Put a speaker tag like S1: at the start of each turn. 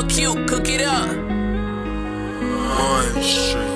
S1: real cute, cook it up.
S2: One street.